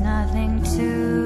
nothing to